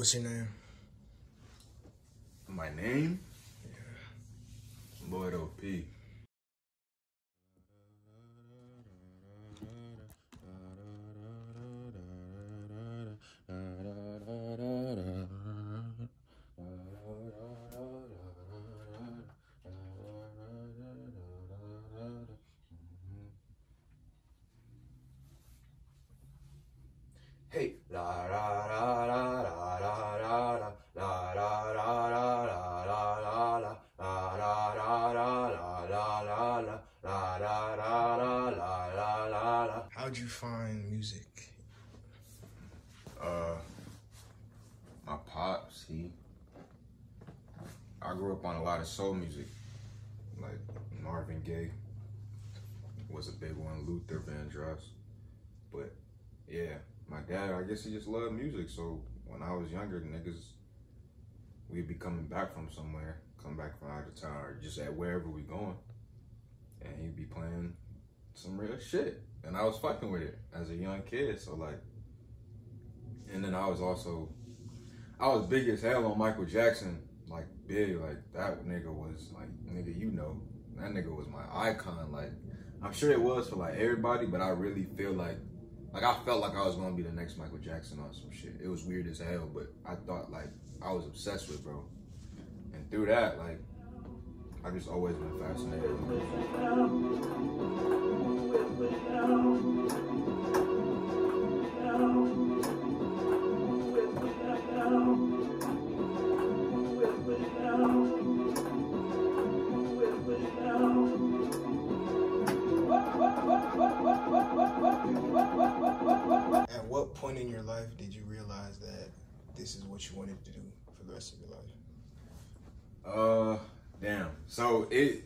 What's your name? My name? Yeah. Lloyd OP. Hey, la a lot of soul music, like Marvin Gaye was a big one, Luther Vandross. But yeah, my dad, I guess he just loved music. So when I was younger, niggas, we'd be coming back from somewhere, come back from out of town, or just at wherever we going, and he'd be playing some real shit, and I was fucking with it as a young kid. So like. And then I was also, I was big as hell on Michael Jackson, like big, like that nigga was like, nigga, you know, that nigga was my icon. Like, I'm sure it was for like everybody, but I really feel like, like I felt like I was gonna be the next Michael Jackson on some shit. It was weird as hell, but I thought like I was obsessed with bro. And through that, like, I just always been fascinated. So it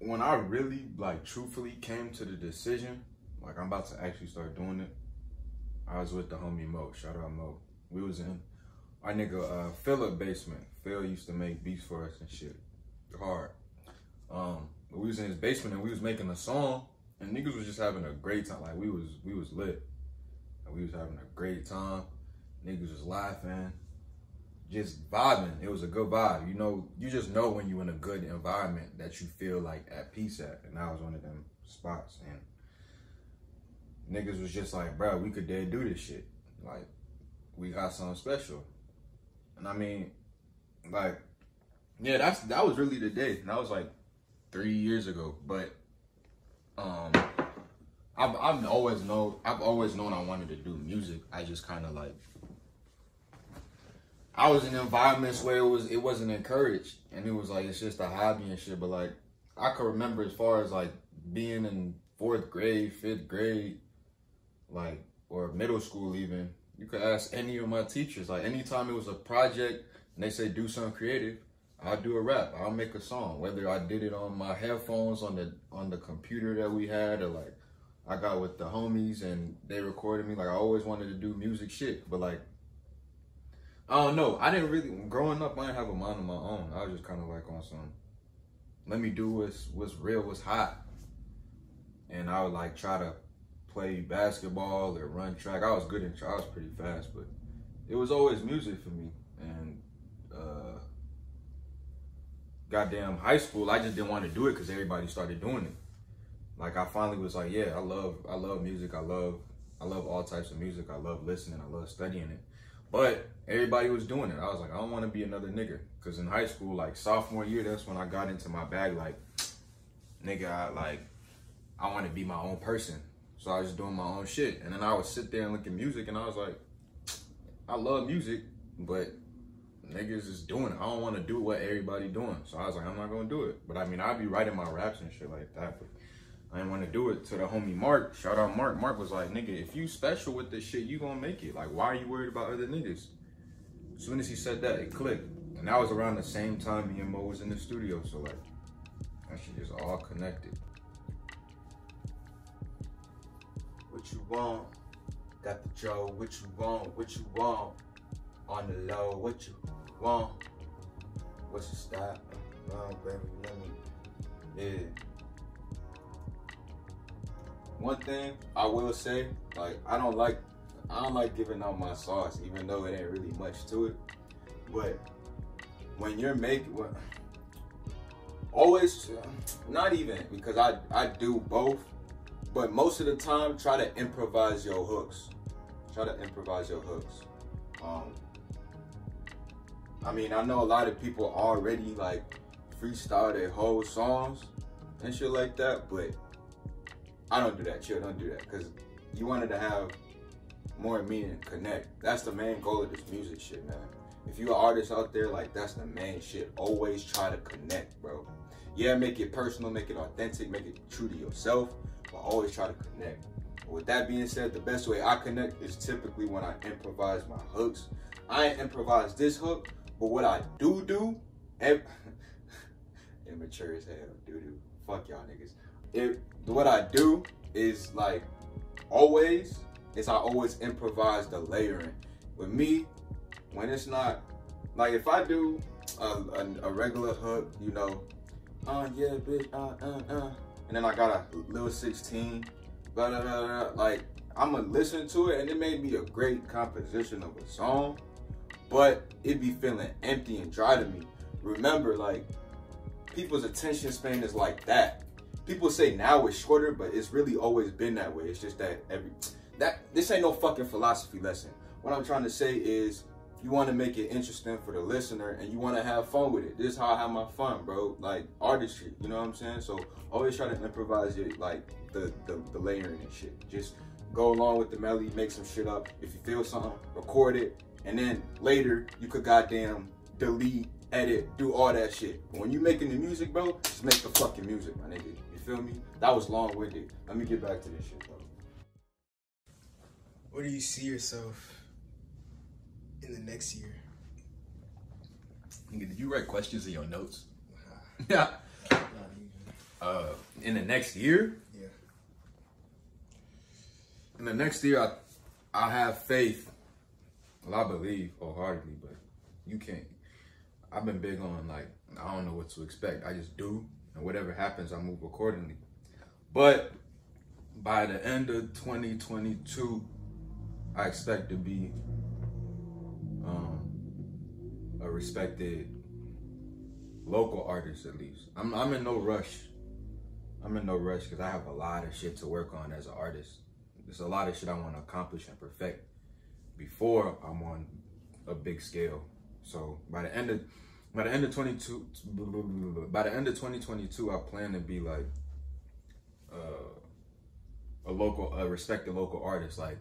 when I really like truthfully came to the decision, like I'm about to actually start doing it. I was with the homie Mo. Shout out Mo. We was in our nigga uh Philip basement. Phil used to make beats for us and shit. Hard. Um, but we was in his basement and we was making a song and niggas was just having a great time. Like we was we was lit. And we was having a great time. Niggas was laughing just vibing. It was a good vibe. You know, you just know when you're in a good environment that you feel like at peace at. And I was one of them spots. And niggas was just like, bro, we could dare do this shit. Like, we got something special. And I mean, like, yeah, that's that was really the day. And That was like three years ago. But um I've I've always know I've always known I wanted to do music. I just kinda like I was in environments where it was it wasn't encouraged, and it was like it's just a hobby and shit. But like I could remember as far as like being in fourth grade, fifth grade, like or middle school even. You could ask any of my teachers. Like anytime it was a project and they say do something creative, I'll do a rap. I'll make a song. Whether I did it on my headphones on the on the computer that we had, or like I got with the homies and they recorded me. Like I always wanted to do music shit, but like I don't know. I didn't really growing up. I didn't have a mind of my own. I was just kind of like on some. Let me do what's what's real, what's hot, and I would like try to play basketball or run track. I was good in track. I was pretty fast, but it was always music for me. And uh, goddamn high school, I just didn't want to do it because everybody started doing it. Like I finally was like, yeah, I love I love music. I love I love all types of music. I love listening. I love studying it. But everybody was doing it. I was like, I don't want to be another nigga. Cause in high school, like sophomore year, that's when I got into my bag. Like, nigga, I like, I want to be my own person. So I was doing my own shit. And then I would sit there and look at music, and I was like, I love music, but niggas is doing it. I don't want to do what everybody doing. So I was like, I'm not gonna do it. But I mean, I'd be writing my raps and shit like that. But I didn't want to do it to the homie Mark. Shout out Mark. Mark was like, nigga, if you special with this shit, you gonna make it. Like, why are you worried about other niggas? As soon as he said that, it clicked. And that was around the same time me and Mo was in the studio. So like, that shit just all connected. What you want? Got the Joe. What you want? What you want? On the low. What you want? What's your style? Oh, baby, let me. Yeah. One thing I will say, like, I don't like I don't like giving out my sauce, even though it ain't really much to it. But when you're making, what, always, not even because I I do both, but most of the time try to improvise your hooks. Try to improvise your hooks. Um, I mean, I know a lot of people already like freestyle their whole songs and shit like that, but I don't do that. Chill, don't do that because you wanted to have more meaning, connect. That's the main goal of this music shit, man. If you're an artist out there, like that's the main shit. Always try to connect, bro. Yeah, make it personal, make it authentic, make it true to yourself, but always try to connect. With that being said, the best way I connect is typically when I improvise my hooks. I ain't improvise this hook, but what I do do, immature as hell, doo doo. Fuck y'all niggas. It, what I do is like always is I always improvise the layering. With me, when it's not like if I do a, a, a regular hook, you know, uh yeah, bitch, uh uh uh, and then I got a little 16, blah blah blah, like I'ma listen to it and it may be a great composition of a song, but it be feeling empty and dry to me. Remember, like people's attention span is like that. People say now it's shorter, but it's really always been that way. It's just that every that this ain't no fucking philosophy lesson. What I'm trying to say is you want to make it interesting for the listener and you want to have fun with it. This is how I have my fun, bro. Like artistry, you know what I'm saying? So always try to improvise it, like the, the, the layering and shit. Just go along with the melody, make some shit up. If you feel something, record it, and then later you could goddamn delete, edit, do all that shit. But when you making the music, bro, just make the fucking music, my nigga. You feel me? That was long winded. Let me get back to this shit, bro. Where do you see yourself in the next year? Nigga, did you write questions in your notes? yeah. Uh, in the next year, Yeah. In the next year, I I have faith. Well, I believe wholeheartedly, but you can't. I've been big on like I don't know what to expect. I just do, and whatever happens, I move accordingly. But by the end of 2022, I expect to be um, a respected local artist at least. I'm I'm in no rush. I'm in no rush because I have a lot of shit to work on as an artist. There's a lot of shit I want to accomplish and perfect before I'm on a big scale. So by the end of by the end of 22 by the end of 2022 I plan to be like uh, a local a respected local artist like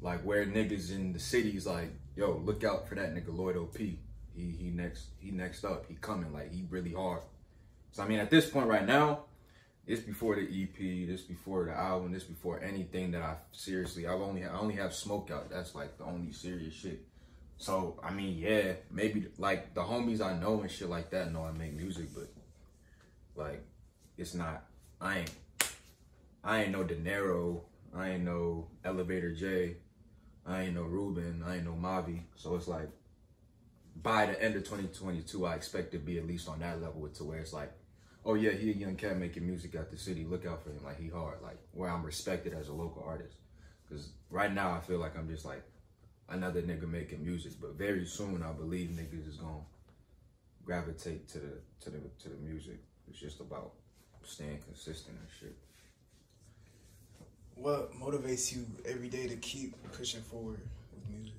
like where niggas in the cities like yo look out for that nigga Lloyd OP he he next he next up he coming like he really hard so I mean at this point right now this before the EP, this before the album, this before anything that I seriously. I've only I only have smoke out. That's like the only serious shit. So I mean, yeah, maybe like the homies I know and shit like that know I make music, but like it's not. I ain't. I ain't no De Niro. I ain't no Elevator J. I ain't no Ruben. I ain't no Mavi. So it's like by the end of 2022, I expect to be at least on that level to where it's like oh yeah, he a young cat making music at the city. Look out for him, like he hard, like where I'm respected as a local artist. Cause right now I feel like I'm just like another nigga making music, but very soon I believe niggas is gonna gravitate to the to the to the music. It's just about staying consistent and shit. What motivates you every day to keep pushing forward with music?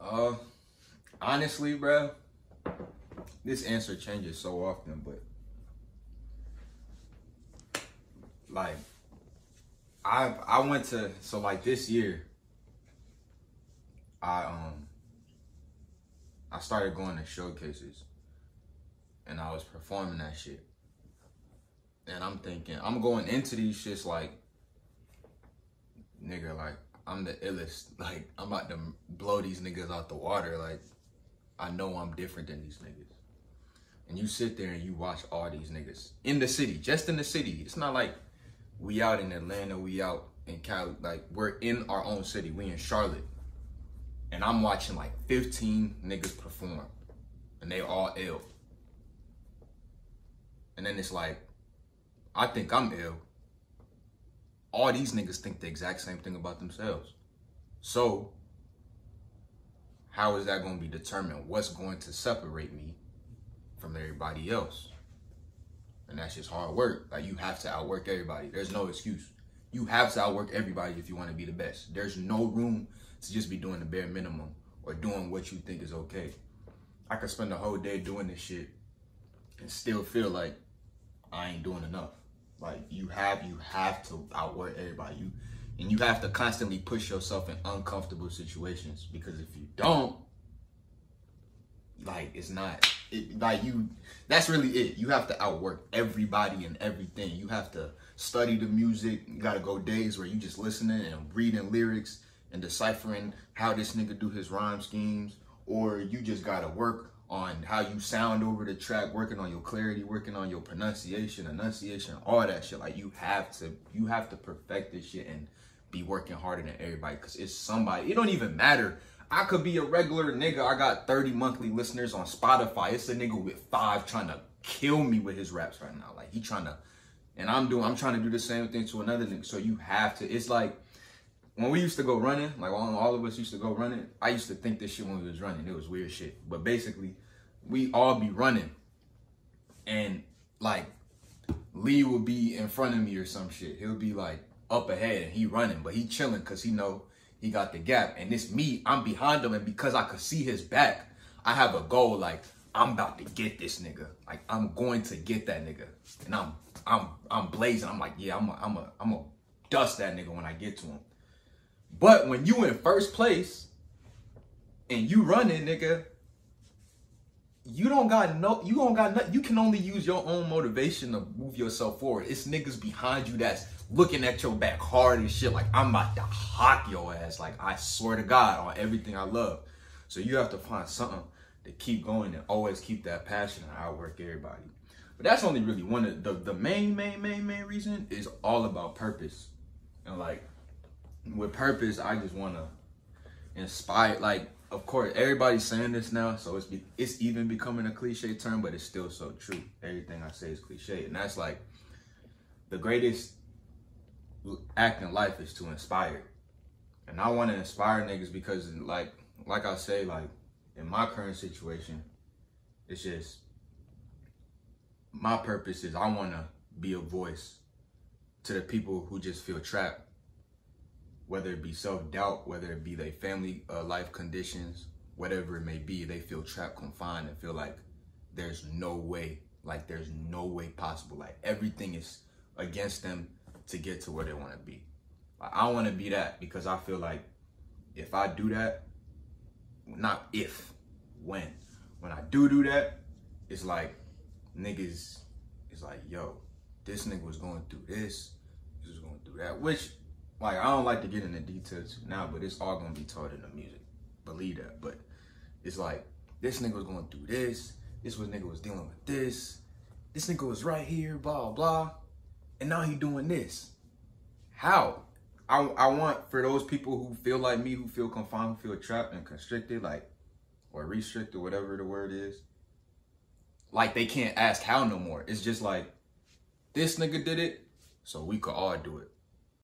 Uh, honestly, bro, this answer changes so often, but like I I went to so like this year I um I started going to showcases and I was performing that shit. And I'm thinking I'm going into these shits like nigga like I'm the illest. Like I'm about to blow these niggas out the water like I know I'm different than these niggas. And you sit there and you watch all these niggas in the city, just in the city. It's not like we out in Atlanta, we out in Cali. Like we're in our own city. We in Charlotte. And I'm watching like 15 niggas perform. And they all ill. And then it's like, I think I'm ill. all these niggas think the exact same thing about themselves. So, how is that going to be determined? What's going to separate me from everybody else? And that's just hard work. Like, you have to outwork everybody. There's no excuse. You have to outwork everybody if you want to be the best. There's no room to just be doing the bare minimum or doing what you think is okay. I could spend the whole day doing this shit and still feel like I ain't doing enough. Like you have you have to outwork everybody. You and you have to constantly push yourself in uncomfortable situations because if you don't, like it's not it, like you that's really it. You have to outwork everybody and everything. You have to study the music. You gotta go days where you just listening and reading lyrics and deciphering how this nigga do his rhyme schemes, or you just gotta work on how you sound over the track, working on your clarity, working on your pronunciation, enunciation, all that shit. Like you have to, you have to perfect this shit and be working harder than everybody because it's somebody. It don't even matter. I could be a regular nigga. I got 30 monthly listeners on Spotify. It's a nigga with five trying to kill me with his raps right now. Like he trying to, and I'm doing, I'm trying to do the same thing to another nigga. So you have to. It's like when we used to go running, like all, all of us used to go running, I used to think this shit when we was running. It was weird shit. But basically, we all be running. And like Lee will be in front of me or some shit. He'll be like up ahead and he running, but he chilling because he know he got the gap. And it's me, I'm behind him, and because I could see his back, I have a goal like I'm about to get this nigga. Like I'm going to get that nigga. And I'm I'm I'm blazing. I'm like, yeah, I'm a, I'm a, I'm a dust that nigga when I get to him. But when you in first place and you running, nigga, you don't got no, you don't got nothing. You can only use your own motivation to move yourself forward. It's niggas behind you that's looking at your back hard and shit. Like I'm about to hawk your ass. Like I swear to God on everything I love. So you have to find something to keep going and always keep that passion and outwork everybody. But that's only really one of the the main main main main reason is all about purpose and like with purpose, I just want to inspire. Like, of course, everybody's saying this now, so it's be, it's even becoming a cliche term, but it's still so true. Everything I say is cliche, and that's like the greatest act in life is to inspire. And I want to inspire niggas because, like, like I say, like in my current situation, it's just my purpose is I want to be a voice to the people who just feel trapped whether it be self-doubt, whether it be their family uh, life conditions, whatever it may be, they feel trapped, confined, and feel like there's no way, like there's no way possible. Like everything is against them to get to where they want to be. Like, I want to be that because I feel like if I do that, not if, when, when I do do that, it's like niggas, it's like, yo, this nigga was going through this, this was going through that, which like I don't like to get into details now, but it's all gonna be taught in the music. Believe that. But it's like this nigga was going through this. This was nigga was dealing with this. This nigga was right here, blah blah, and now he doing this. How? I I want for those people who feel like me, who feel confined, who feel trapped and constricted, like or restricted, whatever the word is. Like they can't ask how no more. It's just like this nigga did it, so we could all do it.